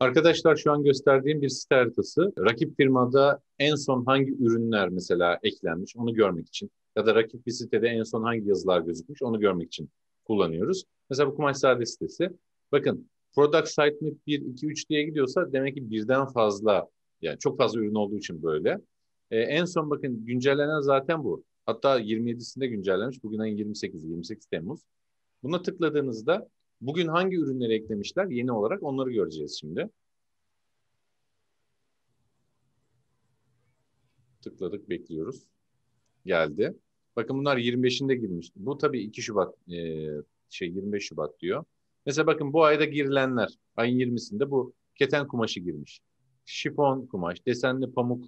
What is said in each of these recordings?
Arkadaşlar şu an gösterdiğim bir site haritası. Rakip firmada en son hangi ürünler mesela eklenmiş onu görmek için ya da rakip bir sitede en son hangi yazılar gözükmüş onu görmek için kullanıyoruz. Mesela bu kumaş sade sitesi. Bakın product sitemap 1, 2, 3 diye gidiyorsa demek ki birden fazla yani çok fazla ürün olduğu için böyle. Ee, en son bakın güncellenen zaten bu. Hatta 27'sinde güncellenmiş. Bugün ayın 28'i, 28 Temmuz. Buna tıkladığınızda bugün hangi ürünleri eklemişler yeni olarak onları göreceğiz şimdi. Tıkladık, bekliyoruz. Geldi. Bakın bunlar 25'inde girmiş. Bu tabii 2 Şubat e, şey 25 Şubat diyor. Mesela bakın bu ayda girilenler ayın 20'sinde bu keten kumaşı girmiş. Şifon kumaş, desenli pamuk.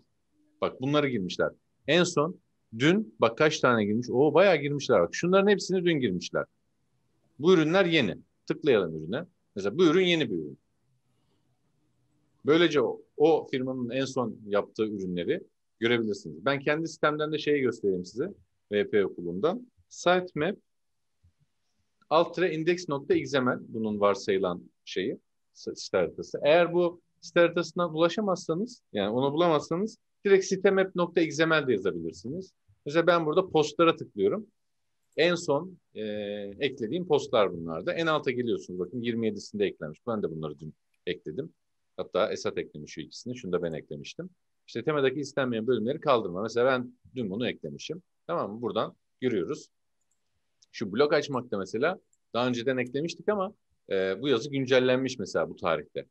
Bak bunları girmişler. En son dün bak kaç tane girmiş. O bayağı girmişler bak. Şunların hepsini dün girmişler. Bu ürünler yeni. Tıklayalım ürüne. Mesela bu ürün yeni bir ürün. Böylece o, o firmanın en son yaptığı ürünleri görebilirsiniz. Ben kendi sistemden de şeyi göstereyim size. VP okulundan. Sitemap altre index.xml bunun varsayılan şeyi site haritası. Eğer bu site haritasına ulaşamazsanız yani onu bulamazsanız direkt sitemap.xml de yazabilirsiniz. Mesela ben burada postlara tıklıyorum. En son e, eklediğim postlar bunlarda. En alta geliyorsunuz bakın 27'sinde eklenmiş. Ben de bunları dün ekledim. Hatta Esat eklemiş şu ikisini. Şunu da ben eklemiştim. İşte temadaki istenmeyen bölümleri kaldırma. Mesela ben dün bunu eklemişim. Tamam mı? Buradan görüyoruz. Şu blog açmakta mesela daha önceden eklemiştik ama e, bu yazı güncellenmiş mesela bu tarihte.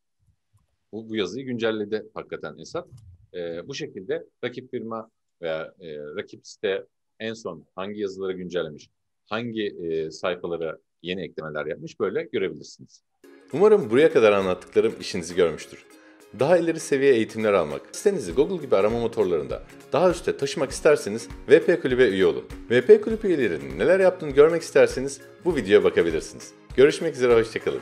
Bu, bu yazıyı güncelledi hakikaten Esat. E, bu şekilde rakip firma veya e, rakip site en son hangi yazıları güncellemiş, hangi e, sayfalara yeni eklemeler yapmış böyle görebilirsiniz. Umarım buraya kadar anlattıklarım işinizi görmüştür. Daha ileri seviye eğitimler almak, sitenizi Google gibi arama motorlarında daha üste taşımak isterseniz VP Kulübe üye olun. VP Kulübü üyelerinin neler yaptığını görmek isterseniz bu videoya bakabilirsiniz. Görüşmek üzere, hoşçakalın.